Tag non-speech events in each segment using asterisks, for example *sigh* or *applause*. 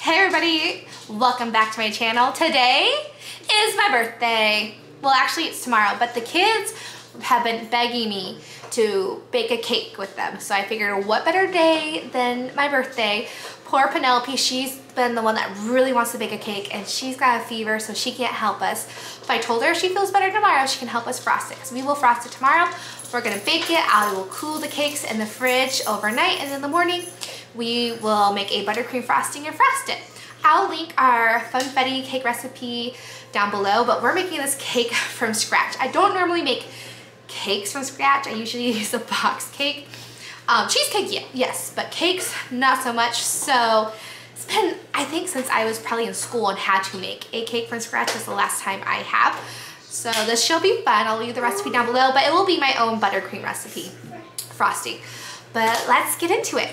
Hey everybody, welcome back to my channel. Today is my birthday. Well, actually it's tomorrow, but the kids have been begging me to bake a cake with them. So I figured what better day than my birthday. Poor Penelope, she's been the one that really wants to bake a cake and she's got a fever so she can't help us. But I told her she feels better tomorrow, she can help us frost it. So we will frost it tomorrow. We're gonna bake it. I will cool the cakes in the fridge overnight and in the morning we will make a buttercream frosting and frost it. I'll link our funfetti cake recipe down below, but we're making this cake *laughs* from scratch. I don't normally make cakes from scratch. I usually *laughs* use a box cake. Um, cheesecake, yeah, yes, but cakes, not so much. So it's been, I think since I was probably in school and had to make a cake from scratch was the last time I have. So this should be fun. I'll leave the recipe down below, but it will be my own buttercream recipe frosting. But let's get into it.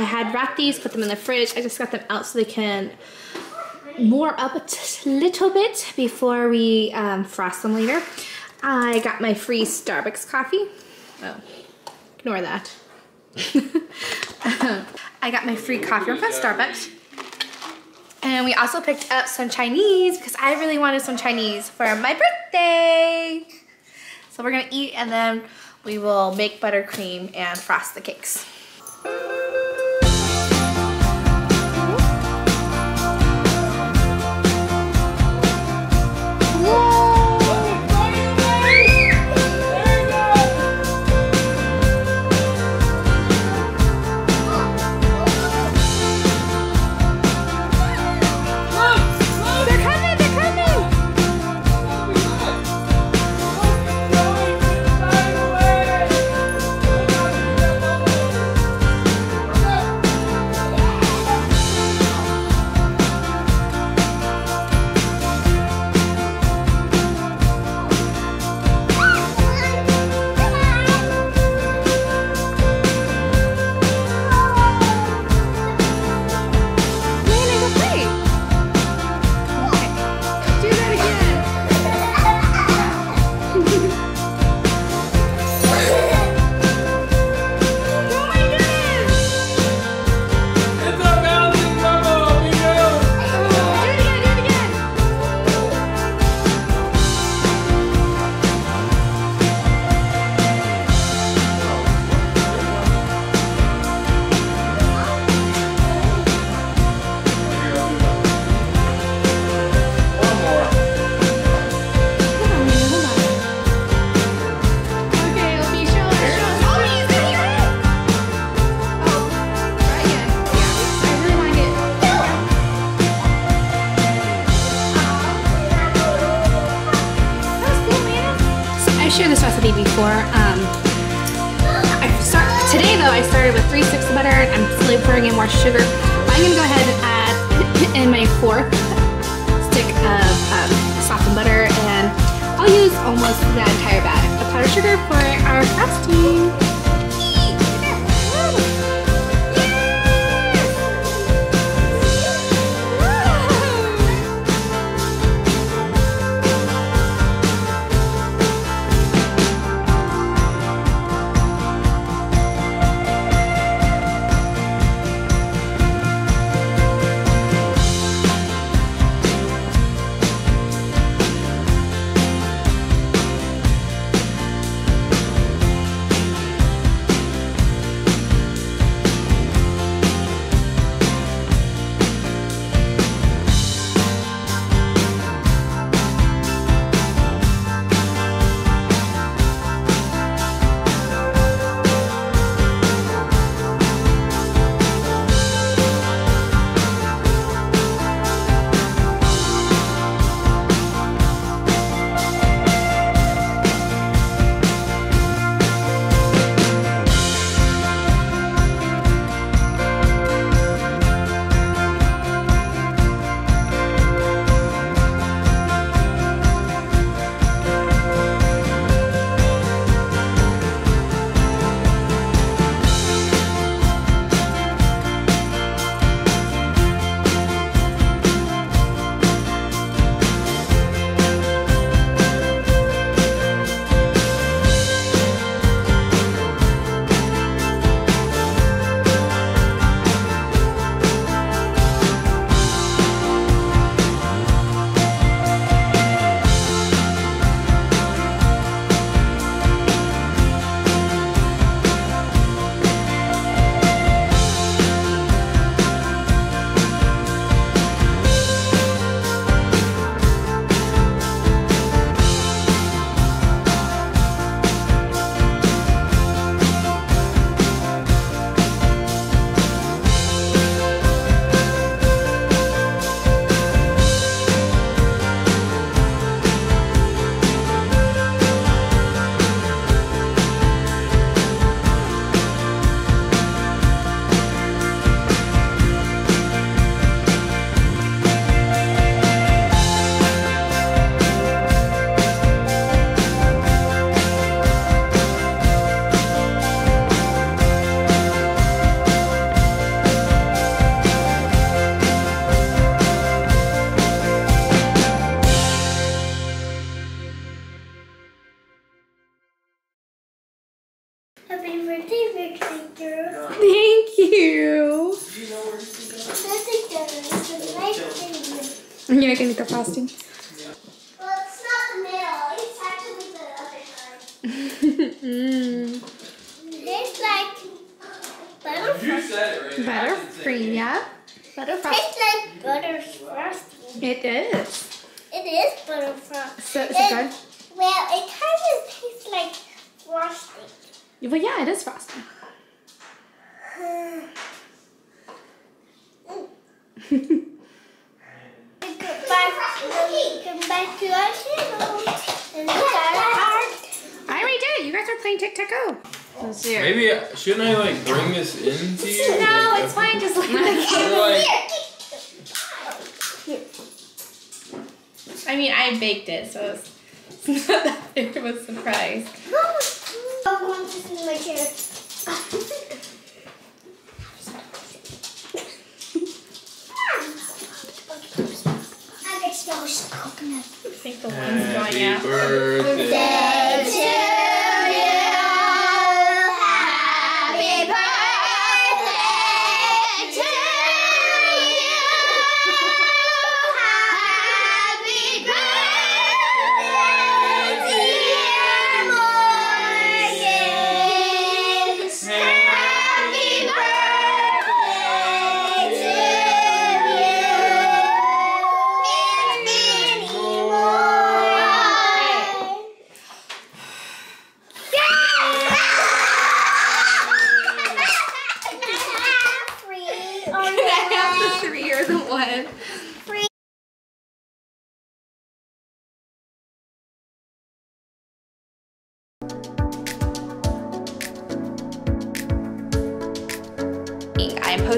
Had wrapped these, put them in the fridge. I just got them out so they can warm up a little bit before we um, frost them later. I got my free Starbucks coffee. Oh, ignore that. *laughs* I got my free coffee from Starbucks. And we also picked up some Chinese because I really wanted some Chinese for my birthday. So we're gonna eat and then we will make buttercream and frost the cakes. Though. I started with three sticks of butter. I'm slowly pouring in more sugar. I'm gonna go ahead and add *clears throat* in my fourth stick of um, softened butter, and I'll use almost that entire bag of powdered sugar for our frosting. Other side. mm. It's like butter. You said it right. Butter I didn't say cream, yeah. Butter frosting. Tastes like butter frosting. It is. It is butter frosting. So is it good? Well, it kind of tastes like frosting. Well, yeah, it is frosting. Come back to our channel and *laughs* start our I already did. it. You guys are playing tic tac toe. Let's do it. Maybe I- shouldn't I like bring this into you? No, Like, it's fine. Just leave it. Or, like, I mean, I baked it, so it's, *laughs* it's not that big of a surprise. I'm going in my chair. I can smell the coconut. I think the one's going Happy out. birthday.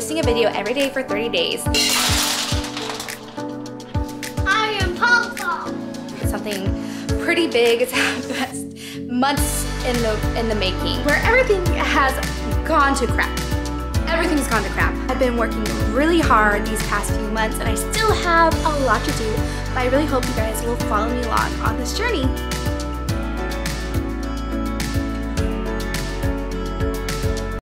Posting a video every day for 30 days. I am Pom. Something pretty big. It's best *laughs* months in the in the making. Where everything has gone to crap. Everything's gone to crap. I've been working really hard these past few months and I still have a lot to do, but I really hope you guys will follow me along on this journey.